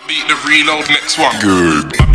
I beat the reload next one. Good.